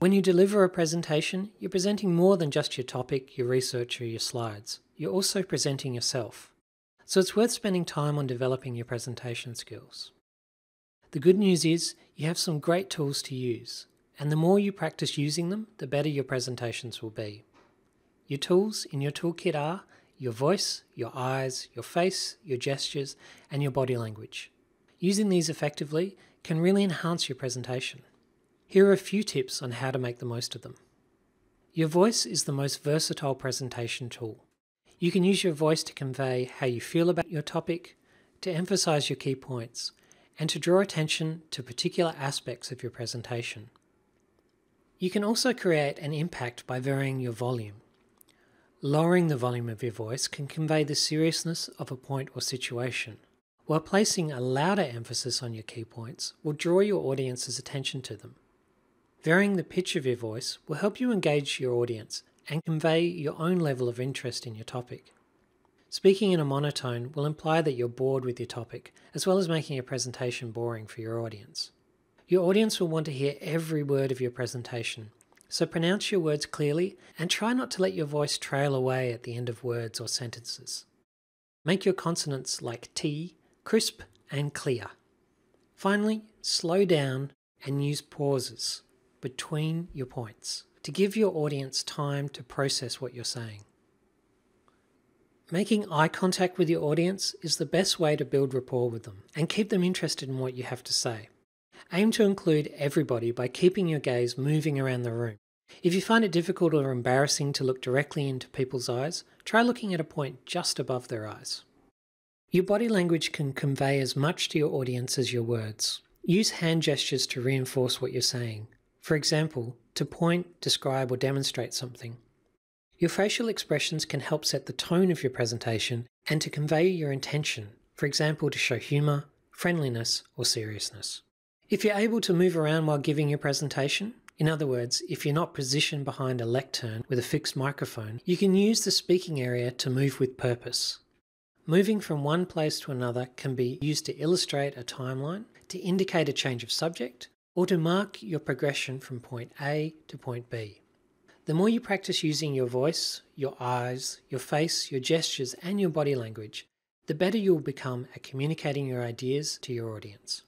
When you deliver a presentation, you're presenting more than just your topic, your research, or your slides. You're also presenting yourself. So it's worth spending time on developing your presentation skills. The good news is you have some great tools to use, and the more you practice using them, the better your presentations will be. Your tools in your toolkit are your voice, your eyes, your face, your gestures, and your body language. Using these effectively can really enhance your presentation. Here are a few tips on how to make the most of them. Your voice is the most versatile presentation tool. You can use your voice to convey how you feel about your topic, to emphasize your key points, and to draw attention to particular aspects of your presentation. You can also create an impact by varying your volume. Lowering the volume of your voice can convey the seriousness of a point or situation, while placing a louder emphasis on your key points will draw your audience's attention to them. Varying the pitch of your voice will help you engage your audience and convey your own level of interest in your topic. Speaking in a monotone will imply that you're bored with your topic, as well as making your presentation boring for your audience. Your audience will want to hear every word of your presentation, so pronounce your words clearly and try not to let your voice trail away at the end of words or sentences. Make your consonants like T crisp and clear. Finally, slow down and use pauses between your points to give your audience time to process what you're saying. Making eye contact with your audience is the best way to build rapport with them and keep them interested in what you have to say. Aim to include everybody by keeping your gaze moving around the room. If you find it difficult or embarrassing to look directly into people's eyes, try looking at a point just above their eyes. Your body language can convey as much to your audience as your words. Use hand gestures to reinforce what you're saying, for example, to point, describe, or demonstrate something. Your facial expressions can help set the tone of your presentation and to convey your intention, for example, to show humour, friendliness, or seriousness. If you're able to move around while giving your presentation, in other words, if you're not positioned behind a lectern with a fixed microphone, you can use the speaking area to move with purpose. Moving from one place to another can be used to illustrate a timeline, to indicate a change of subject, or to mark your progression from point A to point B. The more you practice using your voice, your eyes, your face, your gestures, and your body language, the better you'll become at communicating your ideas to your audience.